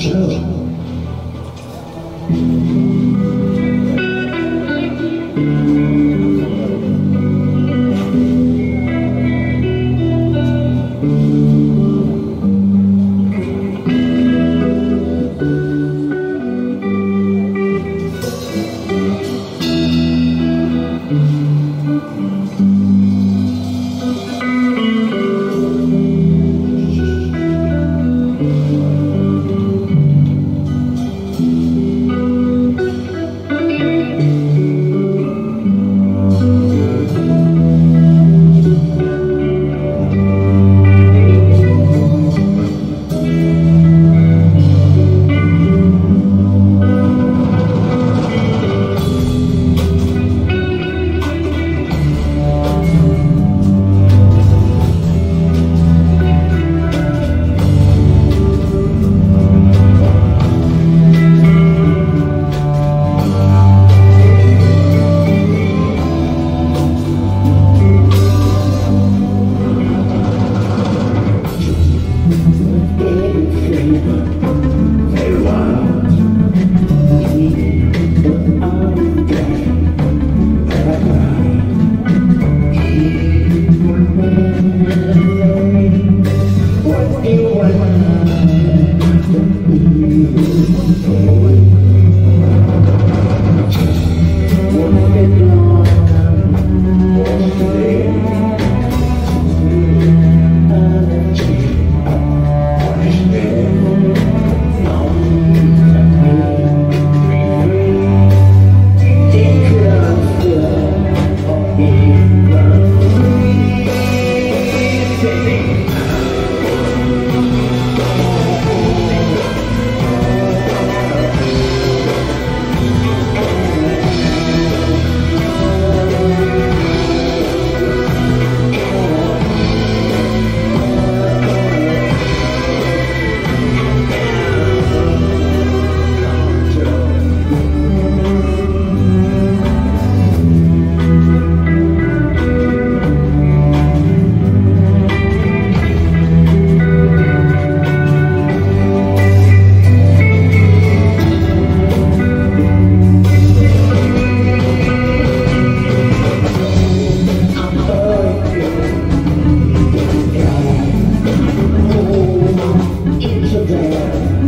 Joe. It's a Intraday.